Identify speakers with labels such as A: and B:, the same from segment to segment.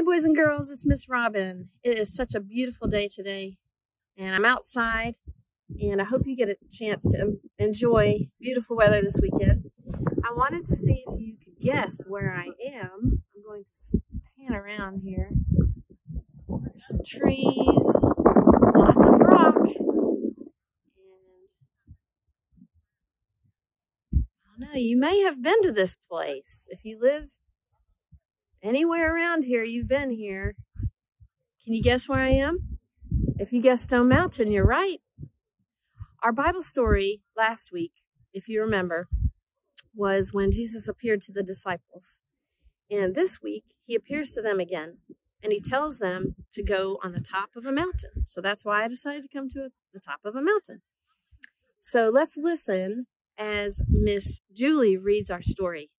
A: Hi, boys and girls. It's Miss Robin. It is such a beautiful day today, and I'm outside, and I hope you get a chance to enjoy beautiful weather this weekend. I wanted to see if you could guess where I am. I'm going to pan around here. There's some trees, lots of rock, and I don't know, you may have been to this place. If you live anywhere around here, you've been here. Can you guess where I am? If you guess Stone Mountain, you're right. Our Bible story last week, if you remember, was when Jesus appeared to the disciples. And this week, he appears to them again and he tells them to go on the top of a mountain. So that's why I decided to come to the top of a mountain. So let's listen as Miss Julie reads our story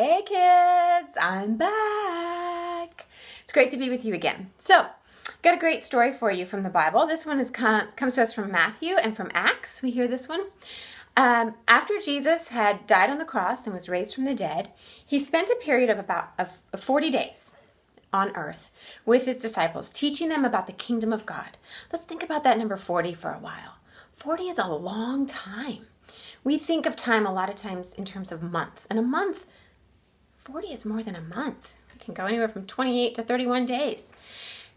B: Hey kids, I'm back. It's great to be with you again. So, got a great story for you from the Bible. This one is com- comes to us from Matthew and from Acts. We hear this one. Um, after Jesus had died on the cross and was raised from the dead, he spent a period of about of 40 days on earth with his disciples, teaching them about the kingdom of God. Let's think about that number 40 for a while. 40 is a long time. We think of time a lot of times in terms of months, and a month 40 is more than a month. It can go anywhere from 28 to 31 days.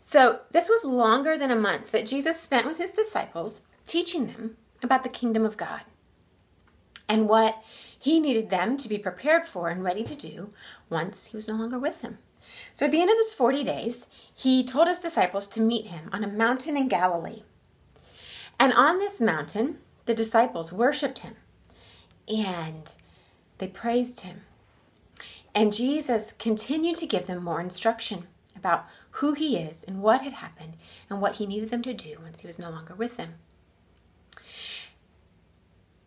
B: So, this was longer than a month that Jesus spent with his disciples teaching them about the kingdom of God and what he needed them to be prepared for and ready to do once he was no longer with them. So, at the end of this 40 days, he told his disciples to meet him on a mountain in Galilee. And on this mountain, the disciples worshiped him and they praised him and Jesus continued to give them more instruction about who he is and what had happened and what he needed them to do once he was no longer with them.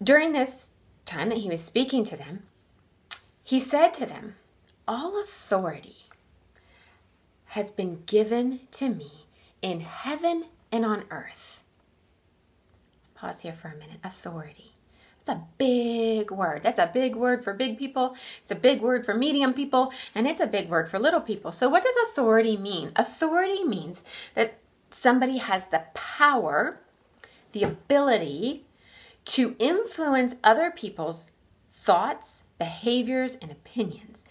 B: During this time that he was speaking to them, he said to them, All authority has been given to me in heaven and on earth. Let's pause here for a minute. Authority. That's a big word. That's a big word for big people. It's a big word for medium people. And it's a big word for little people. So, what does authority mean? Authority means that somebody has the power, the ability to influence other people's thoughts, behaviors, and opinions.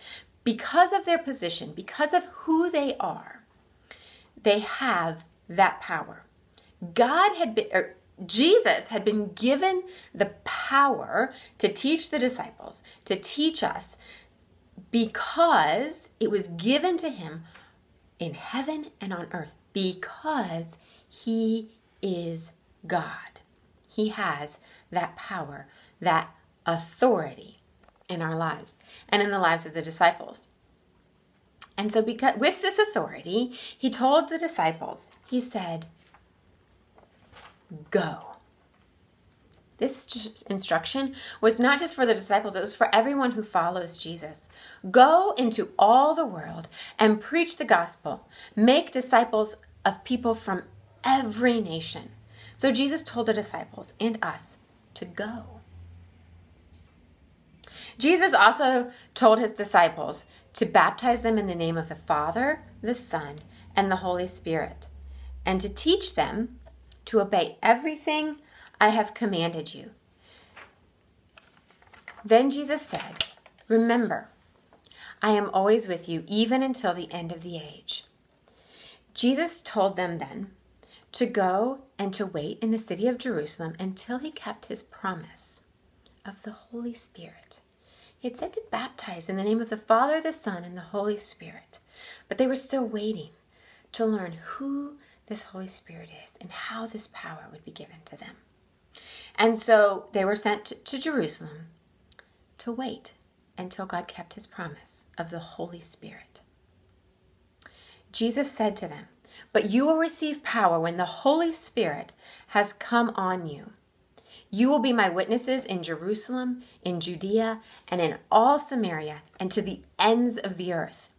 B: Because of their position, because of who they are, they have that power. God had been, or Jesus had been given the power to teach the disciples, to teach us, because it was given to him in heaven and on earth, because he is God. He has that power, that authority in our lives and in the lives of the disciples. And so, because with this authority, he told the disciples, he said, go. This instruction was not just for the disciples, it was for everyone who follows Jesus. Go into all the world and preach the gospel. Make disciples of people from every nation. So Jesus told the disciples and us to go. Jesus also told his disciples to baptize them in the name of the Father, the Son, and the Holy Spirit, and to teach them to obey everything I have commanded you. Then Jesus said, Remember, I am always with you, even until the end of the age. Jesus told them then to go and to wait in the city of Jerusalem until he kept his promise of the Holy Spirit. He had said to baptize in the name of the Father, the Son, and the Holy Spirit, but they were still waiting to learn who this Holy Spirit is and how this power would be given to them. And so they were sent to, Jerusalem to wait until God kept his promise of the Holy Spirit. Jesus said to them, But you will receive power when the Holy Spirit has come on you. You will be my witnesses in Jerusalem, in Judea, and in all Samaria, and to the ends of the earth.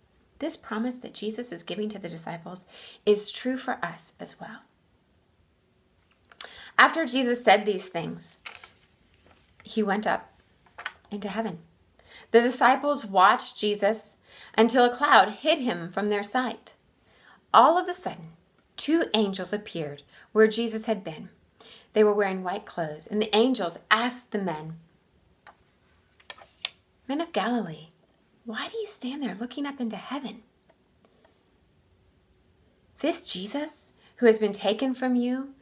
C: This promise that Jesus is giving to the disciples is true for us as well. After Jesus said these things, he went up into heaven. The disciples watched Jesus until a cloud hid him from their sight. All of a sudden, two angels appeared where Jesus had been. They were wearing white clothes, and the angels asked the men, Men of Galilee, why do you stand there looking up into heaven? This Jesus, who has been taken from you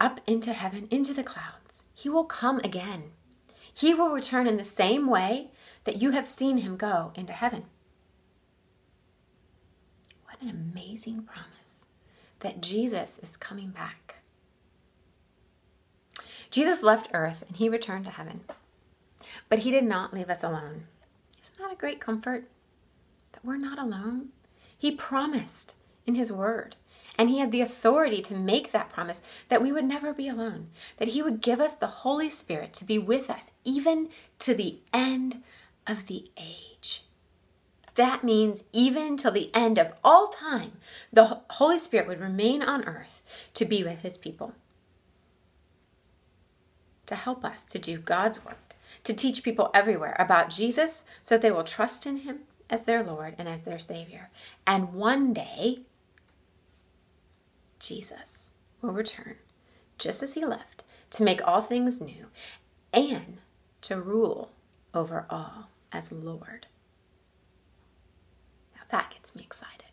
C: up into heaven, into the clouds, he will come again. He will return in the same way that you have seen him go into heaven. What an amazing promise that Jesus is coming back. Jesus left earth and he returned to heaven. But he did not leave us alone. Isn't that a great comfort? That we're not alone? He promised in his word. And he had the authority to make that promise that we would never be alone, that he would give us the Holy Spirit to be with us even to the end of the age. That means even till the end of all time, the Holy Spirit would remain on earth to be with his people, to help us to do God's work, to teach people everywhere about Jesus so that they will trust in him as their Lord and as their Savior. And one day, Jesus will return just as he left to make all things new and to rule over all as Lord. Now that gets me excited.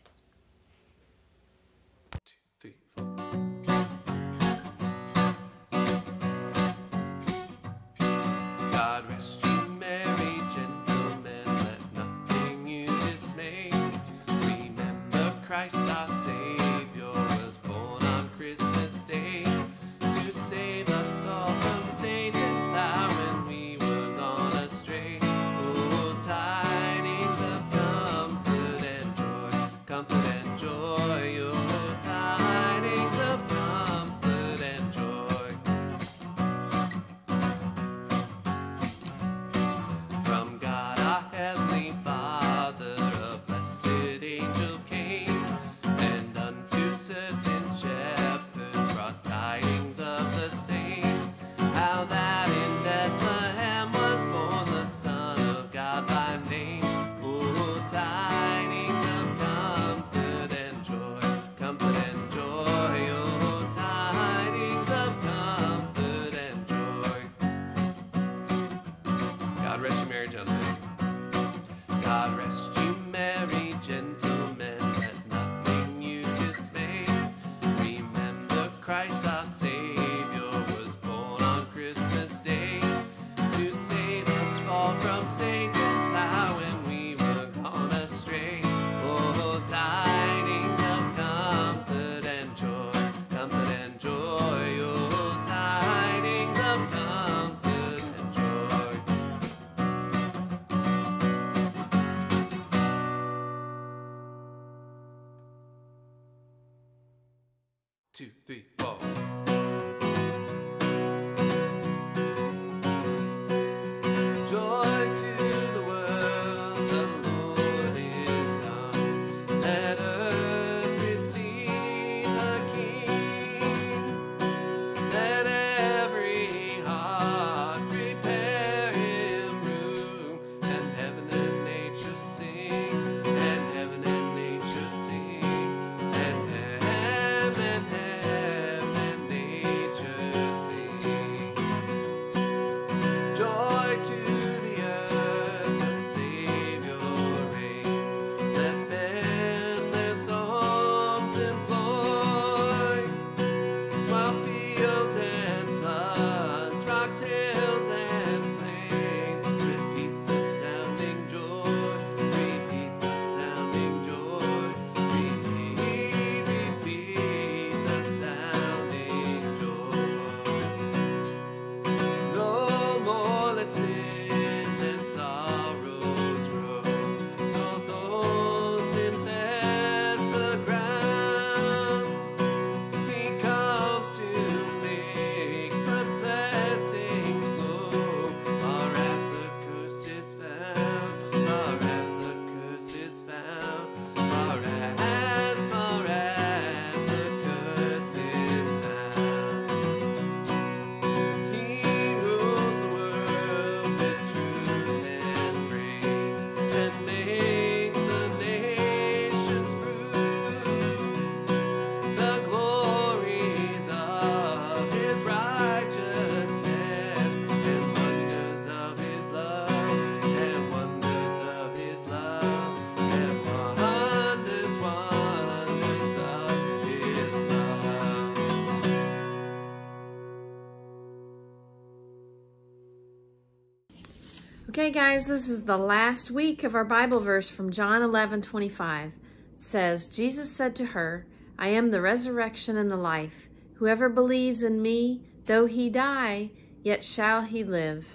A: Okay, guys, this is the last week of our Bible verse from John 11 25. It says, Jesus said to her, I am the resurrection and the life. Whoever believes in me, though he die, yet shall he live.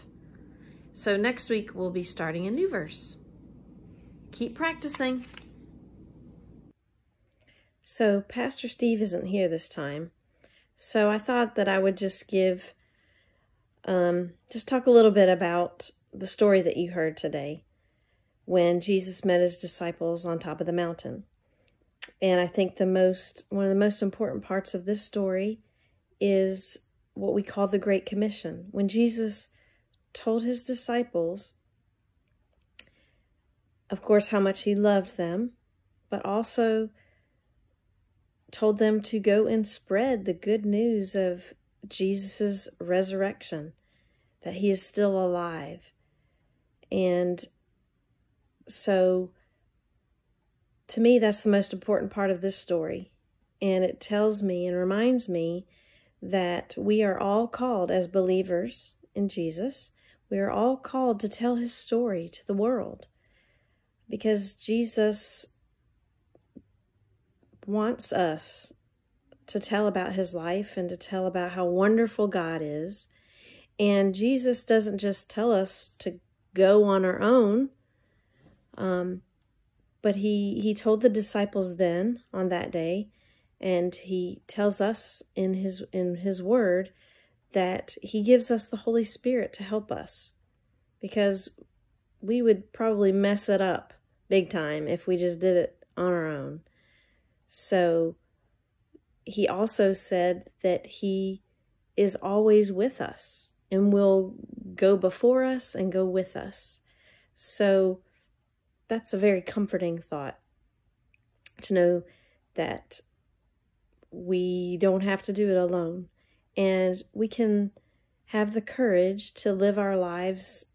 A: So next week we'll be starting a new verse. Keep practicing. So Pastor Steve isn't here this time. So I thought that I would just give, um, just talk a little bit about the story that you heard today when Jesus met his disciples on top of the mountain. And I think the most, one of the most important parts of this story is what we call the Great Commission. When Jesus told his disciples, of course, how much he loved them, but also told them to go and spread the good news of Jesus' resurrection, that he is still alive. And so, to me, that's the most important part of this story. And it tells me and reminds me that we are all called as believers in Jesus. We are all called to tell his story to the world because Jesus wants us to tell about his life and to tell about how wonderful God is. And Jesus doesn't just tell us to go on our own, um, but he, he told the disciples then on that day, and he tells us in his in his word that he gives us the Holy Spirit to help us because we would probably mess it up big time if we just did it on our own. So he also said that he is always with us and will go before us and go with us. So that's a very comforting thought to know that we don't have to do it alone and we can have the courage to live our lives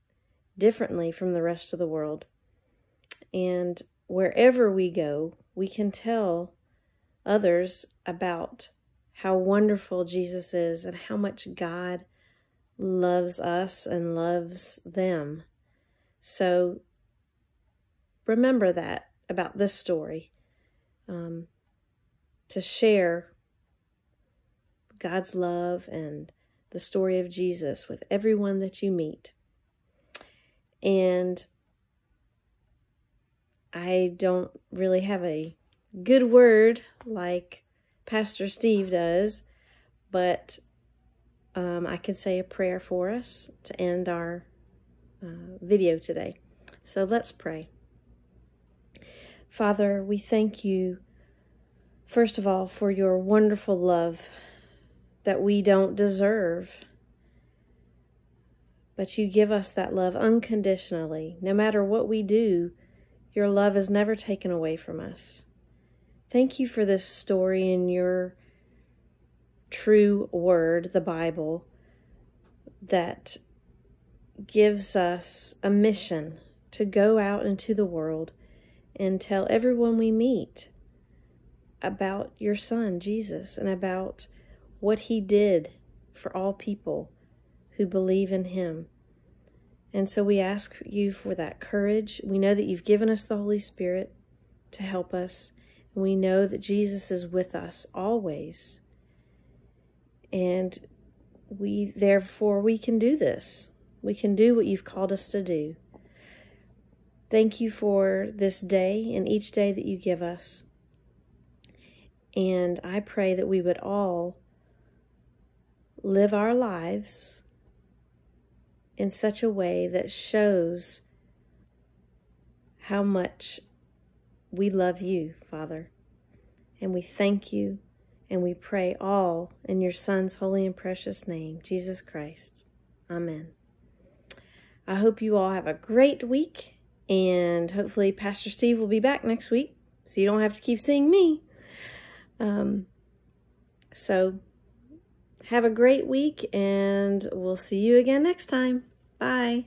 A: differently from the rest of the world. And wherever we go, we can tell others about how wonderful Jesus is and how much God loves us and loves them. So remember that about this story um, to share God's love and the story of Jesus with everyone that you meet. And I don't really have a good word like Pastor Steve does, but um, I can say a prayer for us to end our uh, video today. So let's pray. Father, we thank you, first of all, for your wonderful love that we don't deserve. But you give us that love unconditionally. No matter what we do, your love is never taken away from us. Thank you for this story in your true word, the Bible, that gives us a mission to go out into the world and tell everyone we meet about your son, Jesus, and about what he did for all people who believe in him. And so we ask you for that courage. We know that you've given us the Holy Spirit to help us And we know that Jesus is with us always. And we therefore we can do this. We can do what you've called us to do. Thank you for this day and each day that you give us. And I pray that we would all live our lives in such a way that shows how much we love you, Father, and we thank you and we pray all in your Son's holy and precious name, Jesus Christ. Amen. I hope you all have a great week, and hopefully, Pastor Steve will be back next week so you don't have to keep seeing me. Um, so, have a great week, and we'll see you again next time. Bye.